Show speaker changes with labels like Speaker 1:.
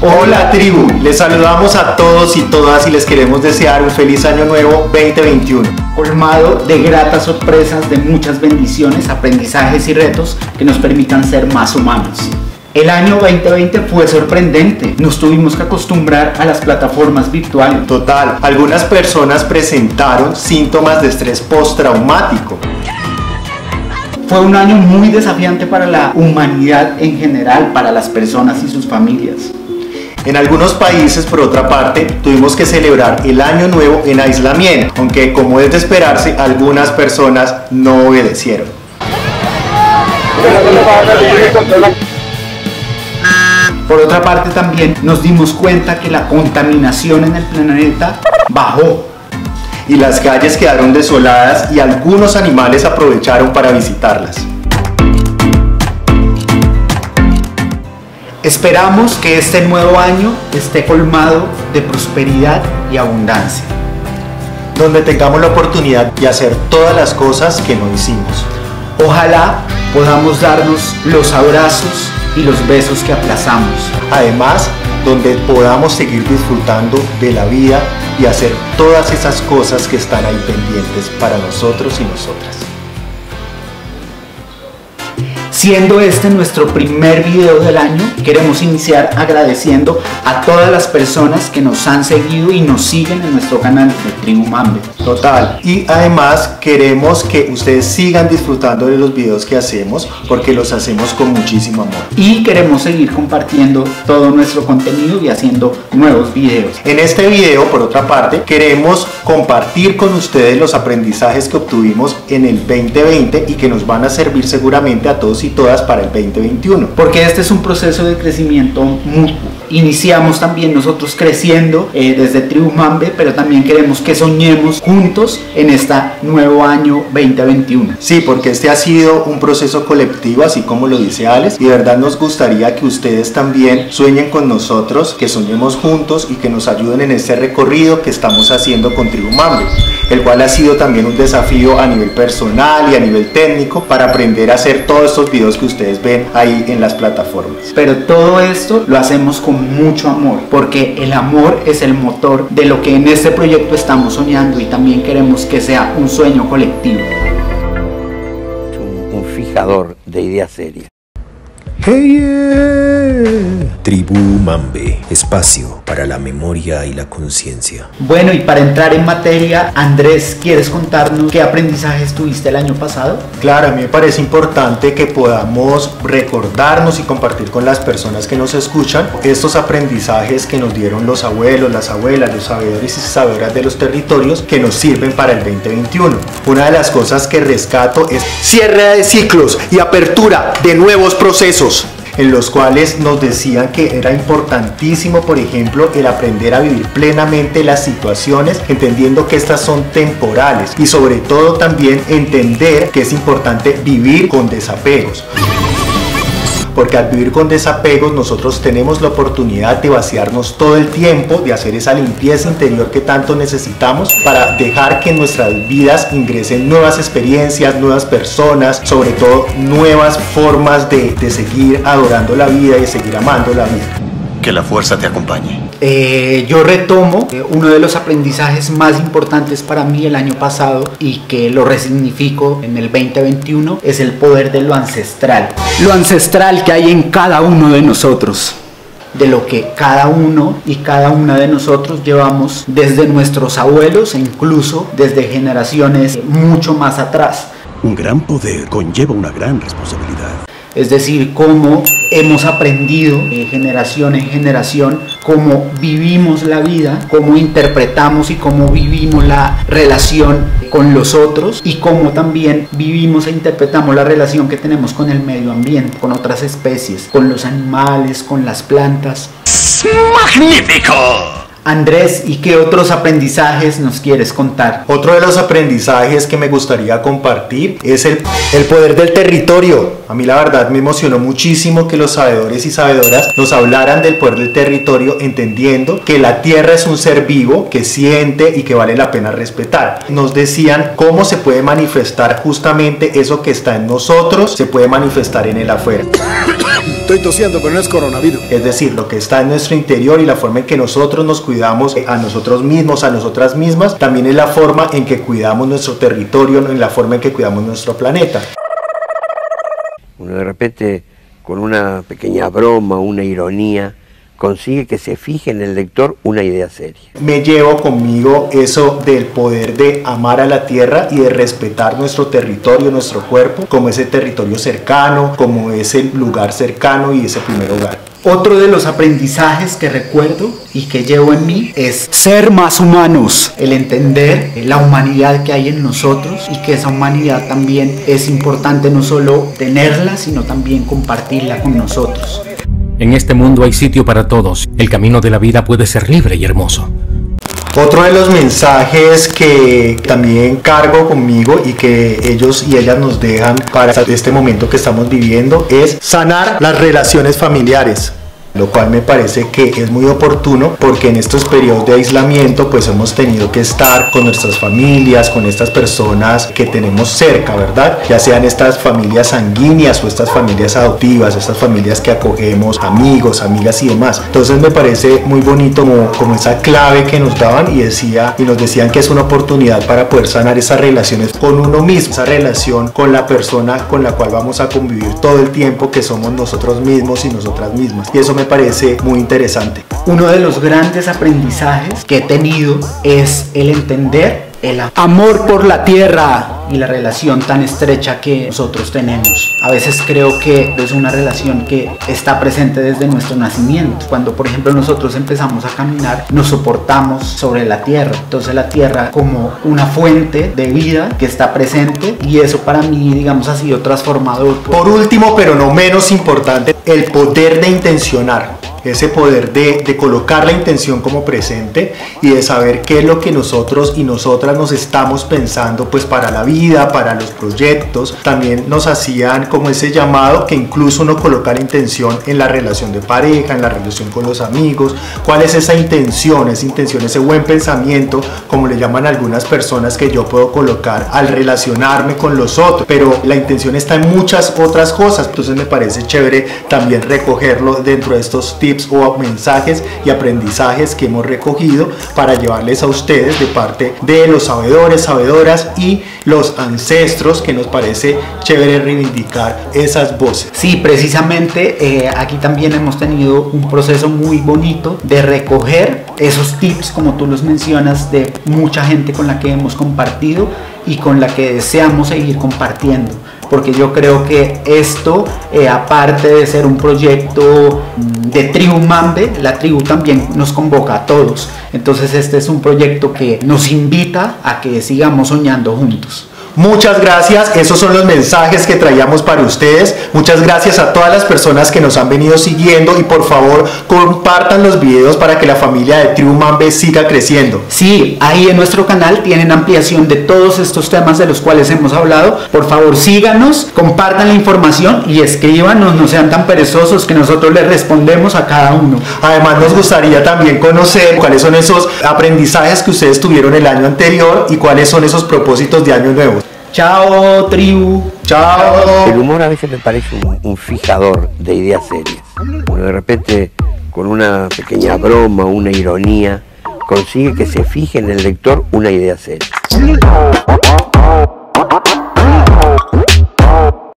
Speaker 1: Hola tribu, les saludamos a todos y todas y les queremos desear un feliz año nuevo 2021.
Speaker 2: Colmado de gratas sorpresas, de muchas bendiciones, aprendizajes y retos que nos permitan ser más humanos. El año 2020 fue sorprendente, nos tuvimos que acostumbrar a las plataformas virtuales.
Speaker 1: Total, algunas personas presentaron síntomas de estrés postraumático.
Speaker 2: Fue un año muy desafiante para la humanidad en general, para las personas y sus familias.
Speaker 1: En algunos países, por otra parte, tuvimos que celebrar el año nuevo en aislamiento, aunque como es de esperarse, algunas personas no obedecieron.
Speaker 2: Por otra parte también nos dimos cuenta que la contaminación en el planeta bajó.
Speaker 1: Y las calles quedaron desoladas y algunos animales aprovecharon para visitarlas.
Speaker 2: Esperamos que este nuevo año esté colmado de prosperidad y abundancia.
Speaker 1: Donde tengamos la oportunidad de hacer todas las cosas que no hicimos.
Speaker 2: Ojalá podamos darnos los abrazos y los besos que aplazamos.
Speaker 1: Además, donde podamos seguir disfrutando de la vida y hacer todas esas cosas que están ahí pendientes para nosotros y nosotras.
Speaker 2: Siendo este nuestro primer video del año, queremos iniciar agradeciendo a todas las personas que nos han seguido y nos siguen en nuestro canal de Tribu Mambe.
Speaker 1: Total. Y además queremos que ustedes sigan disfrutando de los videos que hacemos porque los hacemos con muchísimo amor.
Speaker 2: Y queremos seguir compartiendo todo nuestro contenido y haciendo nuevos videos.
Speaker 1: En este video, por otra parte, queremos compartir con ustedes los aprendizajes que obtuvimos en el 2020 y que nos van a servir seguramente a todos y todas para el 2021.
Speaker 2: Porque este es un proceso de crecimiento mutuo. Iniciamos también nosotros creciendo eh, desde Tribu Mambe, pero también queremos que soñemos juntos en este nuevo año 2021.
Speaker 1: Sí, porque este ha sido un proceso colectivo, así como lo dice Alex, y de verdad nos gustaría que ustedes también sueñen con nosotros, que soñemos juntos y que nos ayuden en este recorrido que estamos haciendo con Tribu Mambe, el cual ha sido también un desafío a nivel personal y a nivel técnico para aprender a hacer todos estos videos que ustedes ven ahí en las plataformas.
Speaker 2: Pero todo esto lo hacemos con mucho amor, porque el amor es el motor de lo que en este proyecto estamos soñando y también queremos que sea un sueño colectivo.
Speaker 3: Un, un fijador de ideas serias.
Speaker 4: Hey, yeah. Tribu Mambe, espacio para la memoria y la conciencia.
Speaker 2: Bueno, y para entrar en materia, Andrés, ¿quieres contarnos qué aprendizajes tuviste el año pasado?
Speaker 1: Claro, a mí me parece importante que podamos recordarnos y compartir con las personas que nos escuchan estos aprendizajes que nos dieron los abuelos, las abuelas, los sabedores y sabedoras de los territorios que nos sirven para el 2021. Una de las cosas que rescato es cierre de ciclos y apertura de nuevos procesos en los cuales nos decían que era importantísimo, por ejemplo, el aprender a vivir plenamente las situaciones, entendiendo que estas son temporales y sobre todo también entender que es importante vivir con desapegos porque al vivir con desapegos nosotros tenemos la oportunidad de vaciarnos todo el tiempo, de hacer esa limpieza interior que tanto necesitamos para dejar que en nuestras vidas ingresen nuevas experiencias, nuevas personas, sobre todo nuevas formas de, de seguir adorando la vida y de seguir amando la vida.
Speaker 5: Que la fuerza te acompañe.
Speaker 2: Eh, yo retomo eh, uno de los aprendizajes más importantes para mí el año pasado y que lo resignifico en el 2021 es el poder de lo ancestral. Lo ancestral que hay en cada uno de nosotros de lo que cada uno y cada una de nosotros llevamos desde nuestros abuelos e incluso desde generaciones mucho más atrás.
Speaker 4: Un gran poder conlleva una gran responsabilidad.
Speaker 2: Es decir, cómo hemos aprendido de generación en generación, cómo vivimos la vida, cómo interpretamos y cómo vivimos la relación con los otros y cómo también vivimos e interpretamos la relación que tenemos con el medio ambiente, con otras especies, con los animales, con las plantas.
Speaker 5: ¡Magnífico!
Speaker 2: Andrés, ¿y qué otros aprendizajes nos quieres contar?
Speaker 1: Otro de los aprendizajes que me gustaría compartir es el, poder del territorio. A mí la verdad me emocionó muchísimo que los sabedores y sabedoras nos hablaran del poder del territorio entendiendo que la tierra es un ser vivo que siente y que vale la pena respetar. Nos decían cómo se puede manifestar justamente eso que está en nosotros, se puede manifestar en el afuera.
Speaker 6: Estoy tosiendo, pero no es coronavirus.
Speaker 1: Es decir, lo que está en nuestro interior y la forma en que nosotros nos cuidamos a nosotros mismos, a nosotras mismas, también es la forma en que cuidamos nuestro territorio, en la forma en que cuidamos nuestro planeta.
Speaker 3: Uno de repente, con una pequeña broma, una ironía, consigue que se fije en el lector una idea seria.
Speaker 1: Me llevo conmigo eso del poder de amar a la tierra y de respetar nuestro territorio, nuestro cuerpo, como ese territorio cercano, como ese lugar cercano y ese primer hogar.
Speaker 2: Otro de los aprendizajes que recuerdo y que llevo en mí es ser más humanos, el entender la humanidad que hay en nosotros y que esa humanidad también es importante no solo tenerla, sino también compartirla con nosotros.
Speaker 7: En este mundo hay sitio para todos. El camino de la vida puede ser libre y hermoso.
Speaker 1: Otro de los mensajes que también cargo conmigo y que ellos y ellas nos dejan para este momento que estamos viviendo es sanar las relaciones familiares lo cual me parece que es muy oportuno porque en estos periodos de aislamiento pues hemos tenido que estar con nuestras familias, con estas personas que tenemos cerca, ¿verdad? Ya sean estas familias sanguíneas o estas familias adoptivas, estas familias que acogemos, amigos, amigas y demás. Entonces me parece muy bonito como, como esa clave que nos daban y decía y nos decían que es una oportunidad para poder sanar esas relaciones con uno mismo, esa relación con la persona con la cual vamos a convivir todo el tiempo que somos nosotros mismos y nosotras mismas. Y eso me parece muy interesante.
Speaker 2: Uno de los grandes aprendizajes que he tenido es el entender el amor por la tierra y la relación tan estrecha que nosotros tenemos. A veces creo que es una relación que está presente desde nuestro nacimiento. Cuando por ejemplo nosotros empezamos a caminar, nos soportamos sobre la tierra. Entonces la tierra como una fuente de vida que está presente y eso para mí digamos ha sido transformador.
Speaker 1: Por último, pero no menos importante, el poder de intencionar ese poder de, de, colocar la intención como presente y de saber qué es lo que nosotros y nosotras nos estamos pensando pues para la vida, para los proyectos. También nos hacían como ese llamado que incluso uno coloca la intención en la relación de pareja, en la relación con los amigos. ¿Cuál es esa intención? Esa intención, ese buen pensamiento, como le llaman algunas personas que yo puedo colocar al relacionarme con los otros. Pero la intención está en muchas otras cosas. Entonces me parece chévere también recogerlo dentro de estos tips o mensajes y aprendizajes que hemos recogido para llevarles a ustedes de parte de los sabedores, sabedoras y los ancestros que nos parece chévere reivindicar esas voces.
Speaker 2: Sí, precisamente eh, aquí también hemos tenido un proceso muy bonito de recoger esos tips, como tú los mencionas, de mucha gente con la que hemos compartido y con la que deseamos seguir compartiendo porque yo creo que esto, eh, aparte de ser un proyecto mm, de tribu Mambe, la tribu también nos convoca a todos. Entonces este es un proyecto que nos invita a que sigamos soñando juntos.
Speaker 1: Muchas gracias, esos son los mensajes que traíamos para ustedes. Muchas gracias a todas las personas que nos han venido siguiendo y por favor compartan los videos para que la familia de Tribu Mambe siga creciendo.
Speaker 2: Sí, ahí en nuestro canal tienen ampliación de todos estos temas de los cuales hemos hablado. Por favor síganos, compartan la información y escríbanos, no sean tan perezosos que nosotros les respondemos a cada uno.
Speaker 1: Además nos gustaría también conocer cuáles son esos aprendizajes que ustedes tuvieron el año anterior y cuáles son esos propósitos de año nuevo.
Speaker 2: Chao, tribu.
Speaker 1: Chao.
Speaker 3: El humor a veces me parece un, fijador de ideas serias. Uno de repente, con una pequeña broma, una ironía, consigue que se fije en el lector una idea seria.